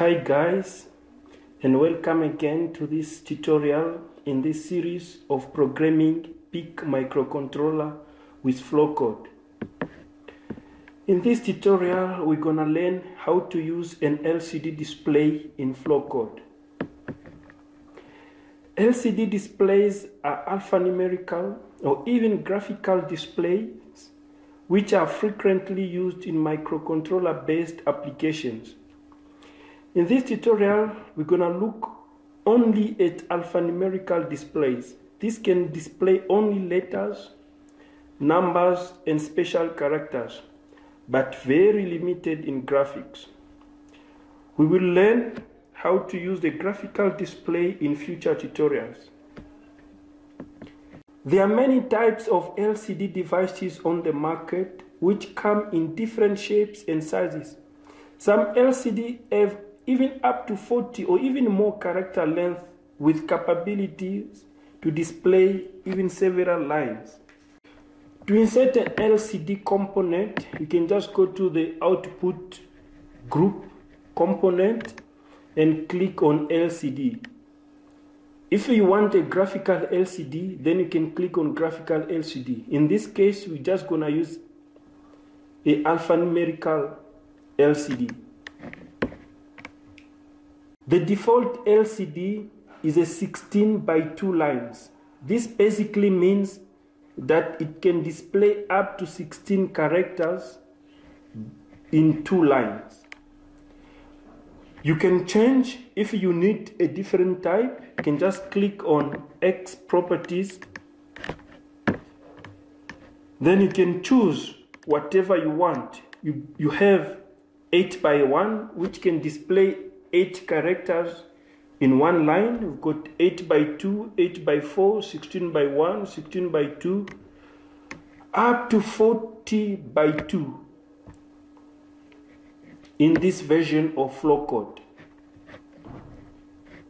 Hi guys and welcome again to this tutorial in this series of programming PIC microcontroller with Flowcode. In this tutorial we're gonna learn how to use an LCD display in Flowcode. LCD displays are alphanumerical or even graphical displays which are frequently used in microcontroller based applications. In this tutorial, we're going to look only at alphanumerical displays. This can display only letters, numbers, and special characters, but very limited in graphics. We will learn how to use the graphical display in future tutorials. There are many types of LCD devices on the market which come in different shapes and sizes. Some LCD have even up to 40 or even more character length with capabilities to display even several lines. To insert an LCD component, you can just go to the output group component and click on LCD. If you want a graphical LCD, then you can click on graphical LCD. In this case, we're just gonna use a alphanumerical LCD. The default LCD is a 16 by 2 lines. This basically means that it can display up to 16 characters in two lines. You can change if you need a different type, you can just click on X properties. Then you can choose whatever you want. You, you have 8 by 1, which can display 8 characters in one line. We've got 8 by 2, 8 by 4, 16 by 1, 16 by 2, up to 40 by 2 in this version of Flowcode.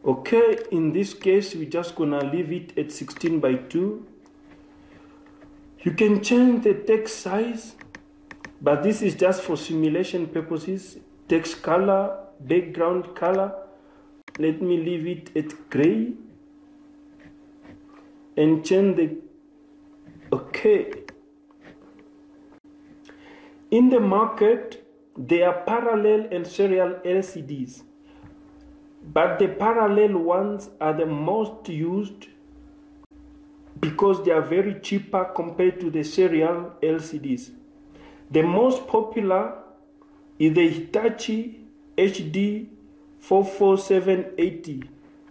Okay, in this case, we're just gonna leave it at 16 by 2. You can change the text size, but this is just for simulation purposes. Text color, background color. Let me leave it at gray and change the okay. In the market, there are parallel and serial LCDs, but the parallel ones are the most used because they are very cheaper compared to the serial LCDs. The most popular is the Hitachi HD 44780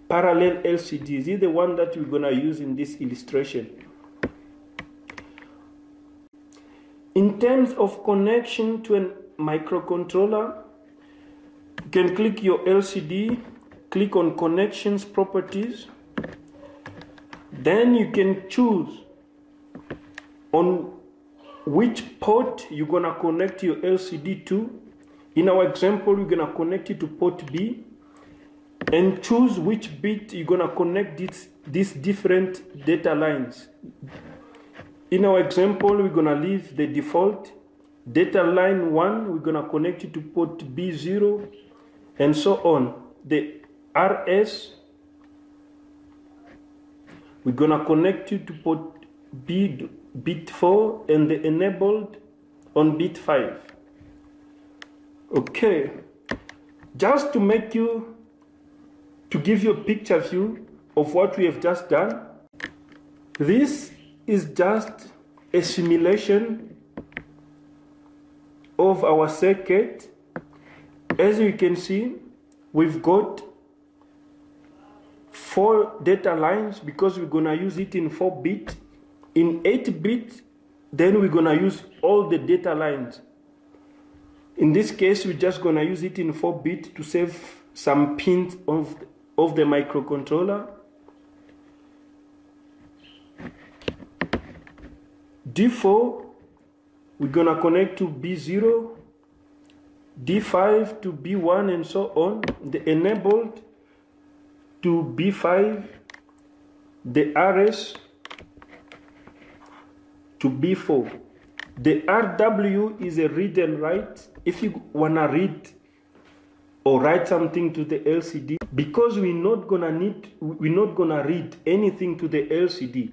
parallel LCD. This is the one that we're going to use in this illustration. In terms of connection to a microcontroller, you can click your LCD, click on connections properties. Then you can choose on which port you're going to connect your LCD to. In our example, we're going to connect it to port B and choose which bit you're going to connect this, these different data lines. In our example, we're going to leave the default data line 1, we're going to connect it to port B0 and so on. The RS, we're going to connect it to port B bit 4 and the enabled on bit 5. Okay, just to make you, to give you a picture view of what we have just done, this is just a simulation of our circuit. As you can see, we've got four data lines because we're gonna use it in 4 bit. In 8 bit, then we're gonna use all the data lines. In this case, we're just gonna use it in 4 bit to save some pins of, of the microcontroller. D4, we're gonna connect to B0, D5 to B1 and so on, the enabled to B5, the RS to B4. The RW is a read and write. If you wanna read or write something to the LCD because we're not gonna need we're not gonna read anything to the LCD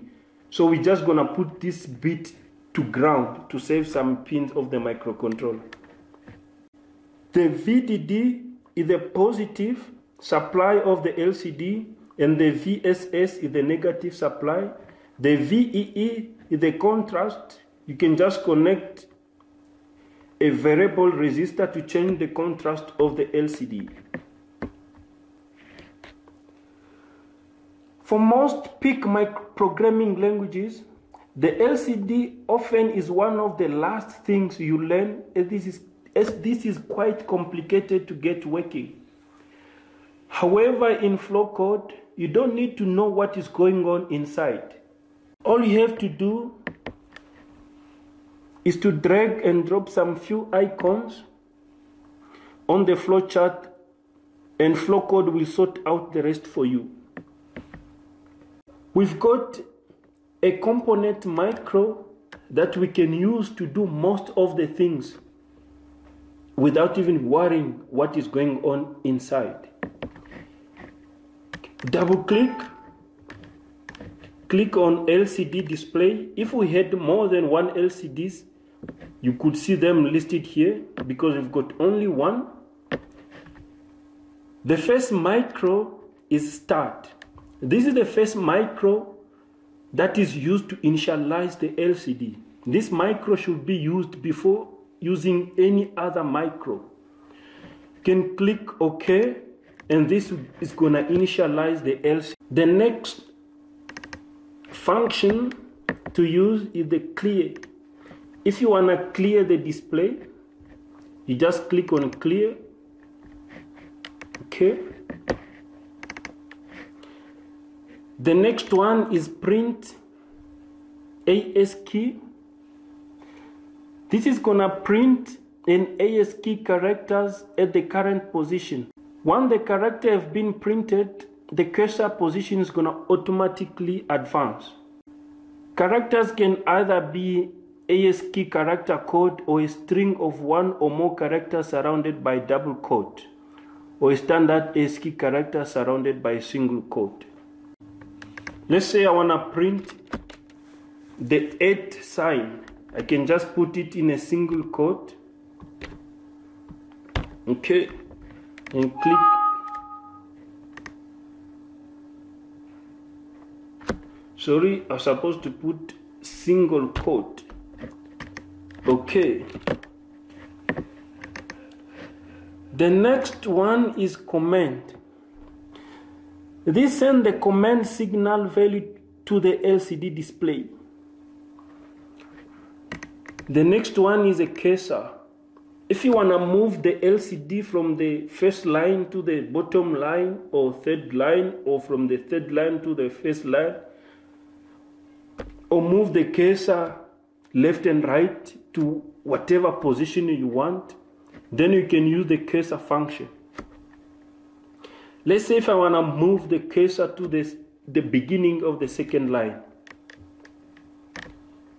so we're just gonna put this bit to ground to save some pins of the microcontroller the VDD is the positive supply of the LCD and the VSS is the negative supply the VEE is the contrast you can just connect a variable resistor to change the contrast of the LCD. For most PIC programming languages, the LCD often is one of the last things you learn as this is, as this is quite complicated to get working. However, in Flowcode, you don't need to know what is going on inside. All you have to do is to drag and drop some few icons on the flowchart and Flowcode will sort out the rest for you. We've got a component micro that we can use to do most of the things without even worrying what is going on inside. Double click, click on LCD display. If we had more than one LCDs, you could see them listed here because we've got only one. The first micro is start. This is the first micro that is used to initialize the LCD. This micro should be used before using any other micro. You can click OK and this is going to initialize the LCD. The next function to use is the clear. If you want to clear the display, you just click on clear. Okay. The next one is print ASCII. This is gonna print in ASCII characters at the current position. Once the character have been printed, the cursor position is gonna automatically advance. Characters can either be ASCII character code or a string of one or more characters surrounded by double quote or a standard ASCII character surrounded by a single quote. Let's say I want to print the 8 sign. I can just put it in a single quote. Okay, and click. Sorry, I'm supposed to put single quote. Okay. The next one is command. This send the command signal value to the LCD display. The next one is a cursor. If you want to move the LCD from the first line to the bottom line or third line or from the third line to the first line or move the cursor left and right to whatever position you want, then you can use the cursor function. Let's say if I want to move the cursor to this, the beginning of the second line,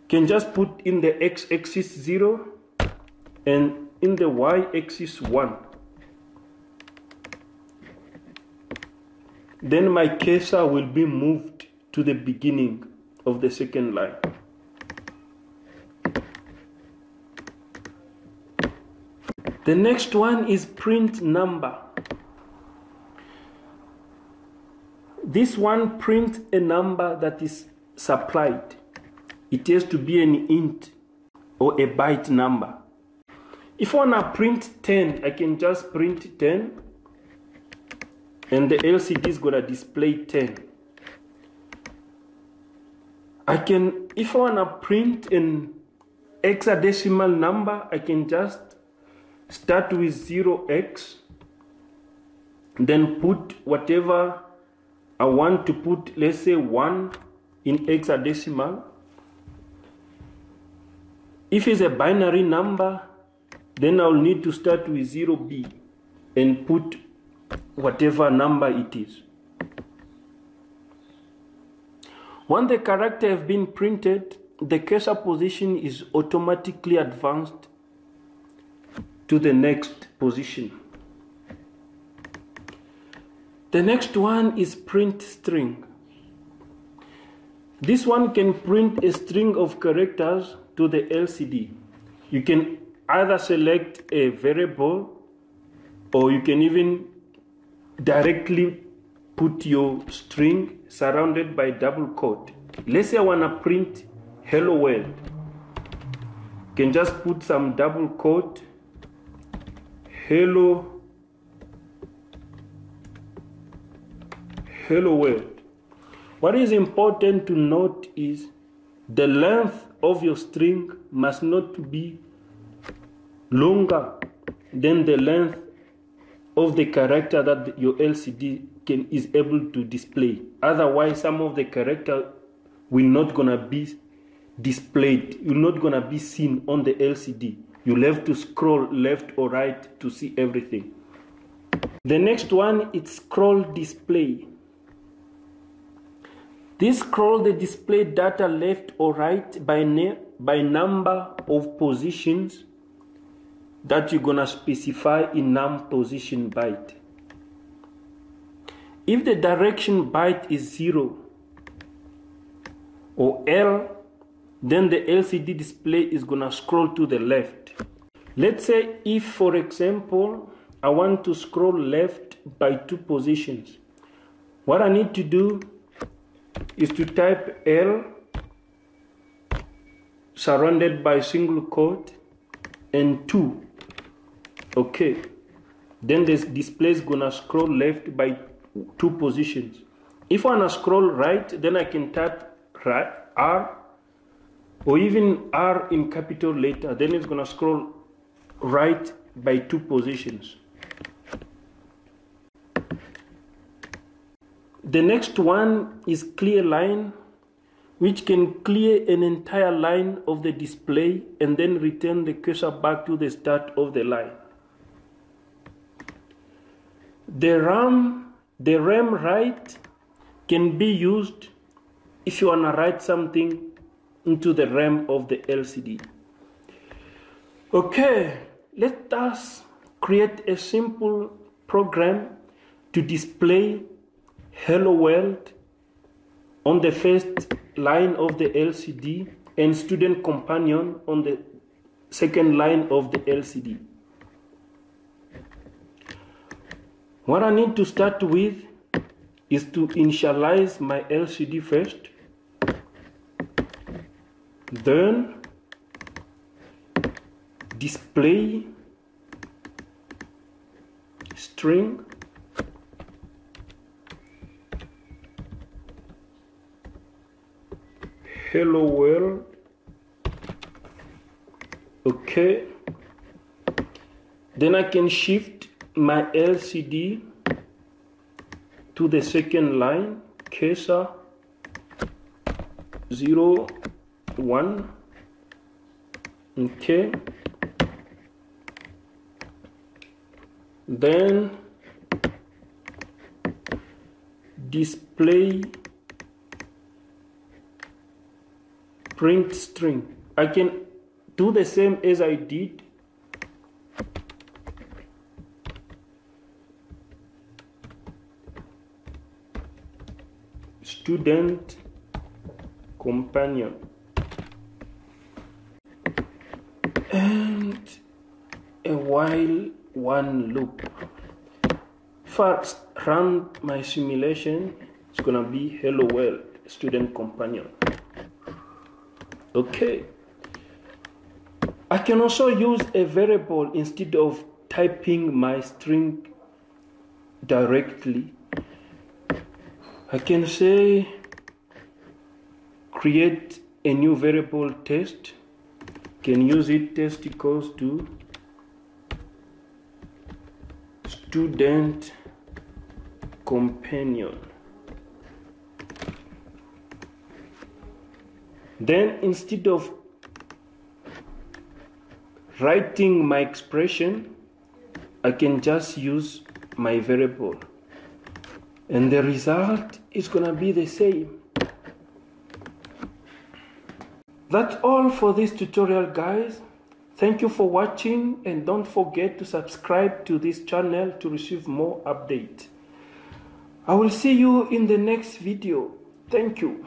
can just put in the x-axis 0 and in the y-axis 1. Then my cursor will be moved to the beginning of the second line. The next one is print number. This one print a number that is supplied. It has to be an int or a byte number. If I want to print 10, I can just print 10 and the LCD is going to display 10. I can, if I want to print an hexadecimal number, I can just start with 0x then put whatever I want to put let's say 1 in hexadecimal if it's a binary number then I'll need to start with 0b and put whatever number it is. Once the character have been printed the cursor position is automatically advanced to the next position. The next one is print string. This one can print a string of characters to the LCD. You can either select a variable or you can even directly put your string surrounded by double quote. Let's say I want to print hello world. You can just put some double quote hello hello world. What is important to note is the length of your string must not be longer than the length of the character that your LCD can is able to display. Otherwise, some of the character will not gonna be displayed. You're not gonna be seen on the LCD. You'll have to scroll left or right to see everything. The next one is scroll display. This scroll the display data left or right by, by number of positions that you're gonna specify in num position byte. If the direction byte is zero or L, then the LCD display is gonna scroll to the left. Let's say if, for example, I want to scroll left by two positions, what I need to do is to type L surrounded by single quote and 2 okay. Then this display is gonna scroll left by two positions. If I wanna scroll right then I can type right, R or even R in capital letter then it's gonna scroll right by two positions The next one is clear line, which can clear an entire line of the display and then return the cursor back to the start of the line. The RAM, the RAM write can be used if you want to write something into the RAM of the LCD. Okay, let us create a simple program to display hello world on the first line of the LCD and student companion on the second line of the LCD. What I need to start with is to initialize my LCD first, then display string. Hello world. Okay. Then I can shift my LCD to the second line. Cursor 0 1 okay. Then display print string. I can do the same as I did. Student companion and a while one loop first run my simulation it's gonna be hello world student companion Okay. I can also use a variable instead of typing my string directly. I can say create a new variable test. Can use it test equals to student companion. Then instead of writing my expression, I can just use my variable. And the result is to be the same. That's all for this tutorial guys. Thank you for watching and don't forget to subscribe to this channel to receive more updates. I will see you in the next video. Thank you.